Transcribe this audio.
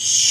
Shh.